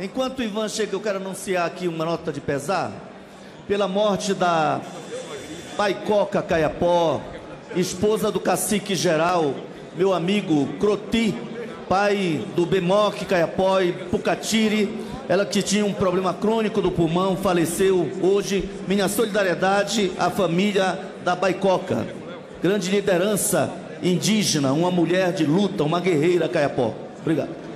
Enquanto o Ivan chega, eu quero anunciar aqui uma nota de pesar pela morte da Baicoca Caiapó, esposa do cacique geral, meu amigo Croti, pai do Bemoque Caiapó e Pucatiri, ela que tinha um problema crônico do pulmão, faleceu hoje. Minha solidariedade à família da Baicoca, grande liderança indígena, uma mulher de luta, uma guerreira Caiapó. Obrigado.